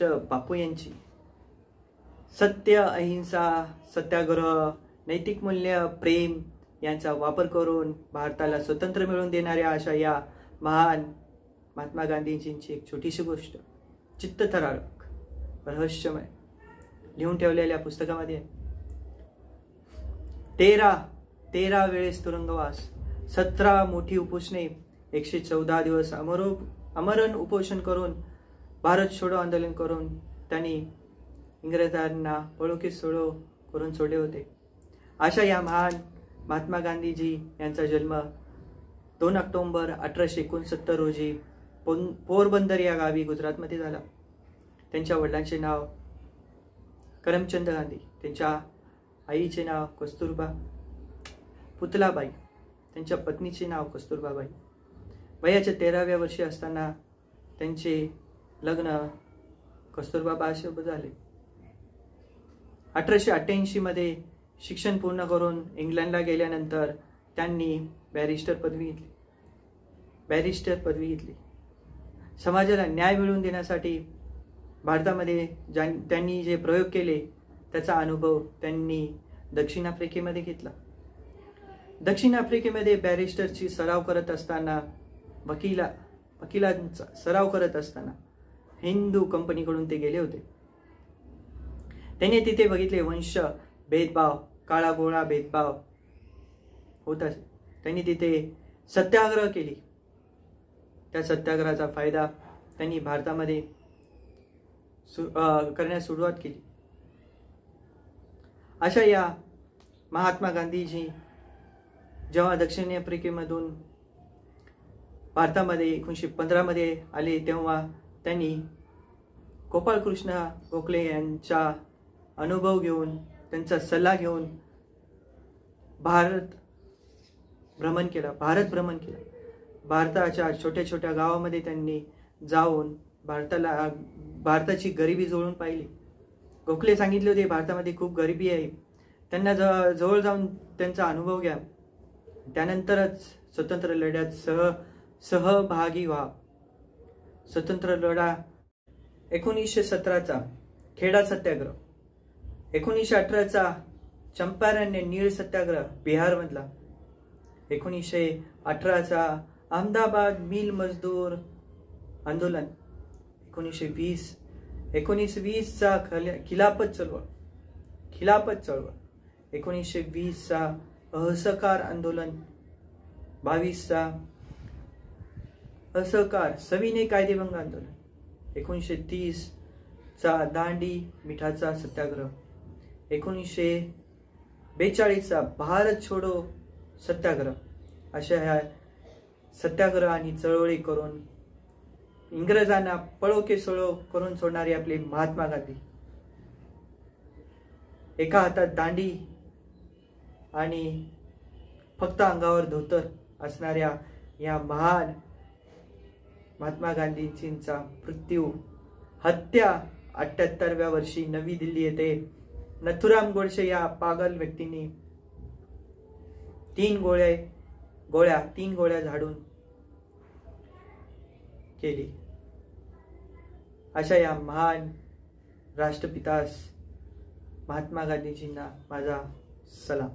बॅरिस्ट बापू यांची. सत्य अहिंसा सत्याग्रह नैतिक मूल्य प्रेम यांचा वापर करून भारताला स्वतंत्र मिळवून देणाऱ्या अशा या महान महात्मा गांधीजींची एक छोटीशी गोष्ट चित्तथरारक रहस्यमय लिहून ठेवलेल्या पुस्तकामध्ये तेरा तेरा वेळेस तुरुंगवास सतरा मोठी उपोषणे एकशे चौदा दिवस अमरो अमरण उपोषण करून भारत छोडो आंदोलन करून त्यांनी इंग्रजांना पळोकी सोडो करून सोडले होते. अशा या महान महात्मा गांधीजी यांचा जन्म दोन ऑक्टोंबर अठराशे एकोणसत्तर रोजी पोन पोरबंदर या गावी गुजरातमध्ये झाला. त्यांच्या वडिलांचे नाव करमचंद गांधी त्यांच्या आईचे नाव कस्तुरबा पुतलाबाई त्यांच्या पत्नीचे नाव कस्तुरबाबाई. वयाच्या तेराव्या वर्षी असताना त्यांचे लग्न कस्तुरबाबासोबत झाले. अठराशे अठ्ठ्याऐंशी मध्ये शिक्षण पूर्ण करून इंग्लंडला गेल्यानंतर त्यांनी बॅरिस्टर पदवी घेतली. बॅरिस्टर पदवी घेतली. समाजाला न्याय मिळवून देण्यासाठी भारतामध्ये ज्या त्यांनी जे प्रयोग केले त्याचा अनुभव त्यांनी दक्षिण आफ्रिकेमध्ये घेतला. दक्षिण आफ्रिकेमध्ये बॅरिस्टरची सराव करत असताना वकिला वकिलांचा सराव करत असताना हिंदू कंपनीकडून ते गेले होते. त्यांनी तिथे बघितले वंश भेदभाव काळा गोळा भेदभाव होता त्यांनी तिथे सत्याग्रह केली. त्या सत्याग्रहाचा फायदा त्यांनी भारतामध्ये सु करण्यास सुरुवात केली. अशा या महात्मा गांधीजी जेव्हा दक्षिण आफ्रिकेमधून भारतामध्ये एकोणीसशे पंधरामध्ये आले तेव्हा त्यांनी गोपाळकृष्ण गोखले यांचा अनुभव घेऊन त्यांचा सल्ला घेऊन भारत भ्रमण केला भारत भ्रमण केला. भारताच्या छोट्या छोट्या गावामध्ये त्यांनी जाऊन भारताला भारताची गरिबी जुळून पाहिली. गोखले सांगितले होते भारतामध्ये खूप गरिबी आहे. त्यांना ज जवळ जाऊन त्यांचा अनुभव घ्या. त्यानंतरच स्वतंत्र लढ्यात सह सहभागी व्हा. स्वतंत्र लढा. एकोणीसशे सतराचा खेडा सत्याग्रह. एकोणीसशे अठराचा चंपारण्य नीळ सत्याग्रह बिहारमधला. एकोणीसशे अठराचा अहमदाबाद मिल मजदूर आंदोलन. एकोणीसशे वीस एकोणीस वीसचा खल्या खिलाफत चळवळ. खिलाफत चळवळ. एकोणीसशे वीसचा असहकार आंदोलन. बावीसचा असहकार सविनय कायदेभंग आंदोलन. एकोणीसशे तीसचा दांडी मिठाचा सत्याग्रह. एकोणीसशे बेचाळीसचा भारत छोडो सत्याग्रह. अशा ह्या सत्याग्रह आणि चळवळी करून इंग्रजांना पळो के सळो करून सोडणारे आपले महात्मा गांधी. एका हातात दांडी आणि फक्त अंगावर धोतर असणाऱ्या या महान महात्मा गांधीजींचा मृत्यू हत्या अठ्याहत्तरव्या वर्षी नवी दिल्ली येथे. नथुराम गोडसे या पागल व्यक्तींनी तीन गोळे गोळ्या तीन गोळ्या झाडून केली. अशा या महान राष्ट्रपितास महात्मा गांधीजींना माझा सलाम.